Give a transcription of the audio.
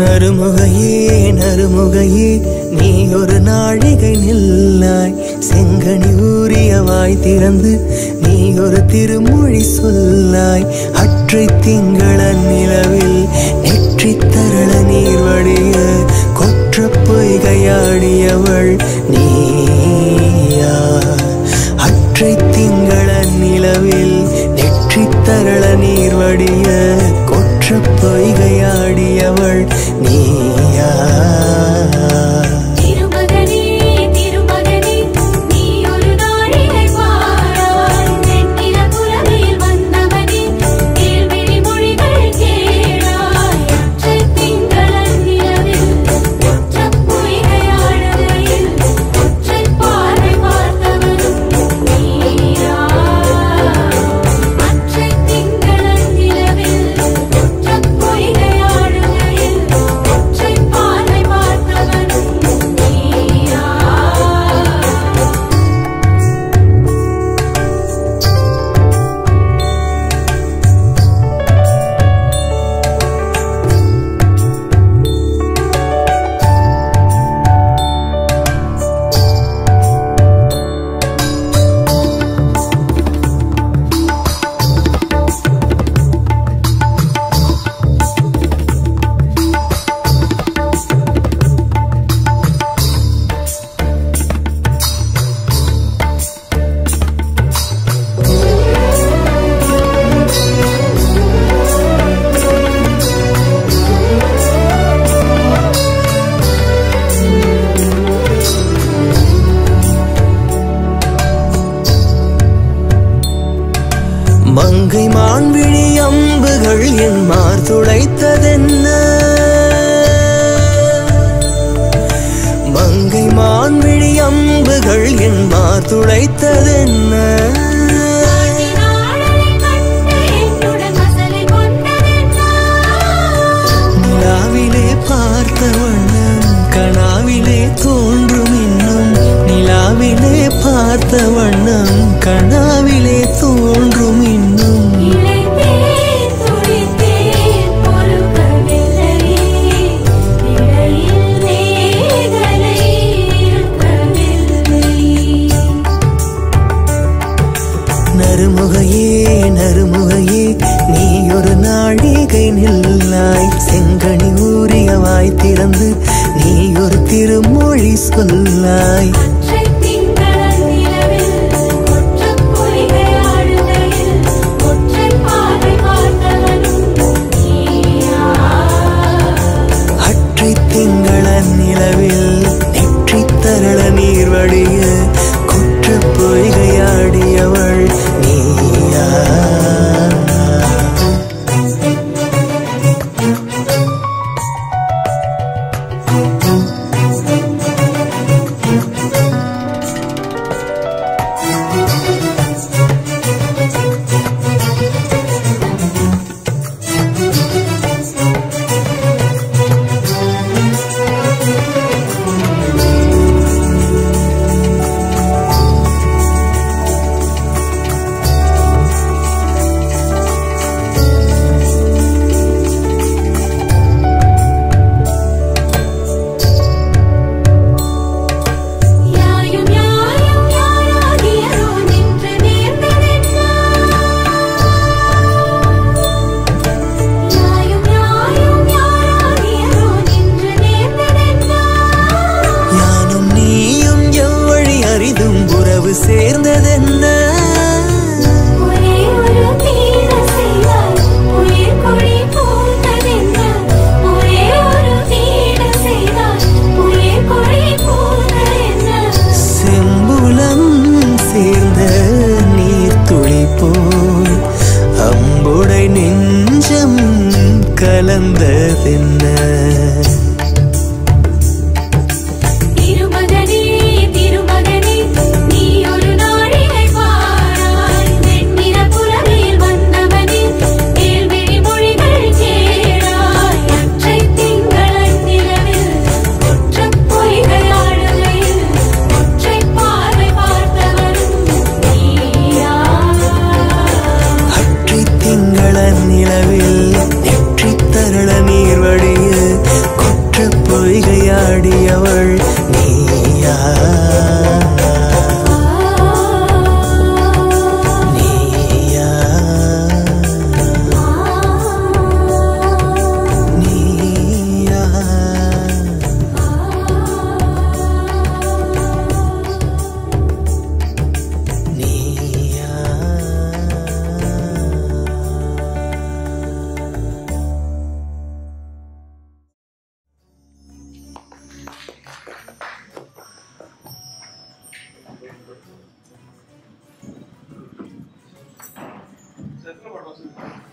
நறுமுகையே நறுமுகையே நீ ஒரு நாழிகை நில்லாய். செங்கனி ஊரியவாய் திறந்து நீ ஒரு திருமொழி சொல்லாய். அற்றை திங்கள நிலவில் நெற்றி தரள நீர் வழிய கொற்ற பொய்கையாடியவள் நீயா. அற்றை திங்கள நிலவில் நெற்றி தரள நீர் வழிய கொற்ற பொய்கையாடியவள் நீயா மங்கை மான்விழி அம்புகள் என் மார் துளைத்ததென்ன? மங்கை மான்விழி அம்புகள் என் மார் துளைத்ததென்ன? நிலாவிலே பார்த்த வண்ணம் கனாவிலே தோன்றும் இன்னும். நிலாவிலே பார்த்த வண்ணம் கனாவிலே தோன்றும் இன்னும். நறுமுகையே நறுமுகையே நீ ஒரு நாழிகை நில்லாய் செங்கனி ஊறிய வாய் திறந்து நீ ஒரு திருமொழி சொல்லாய். நெஞ்சம் கலந்ததென்ன? Gracias.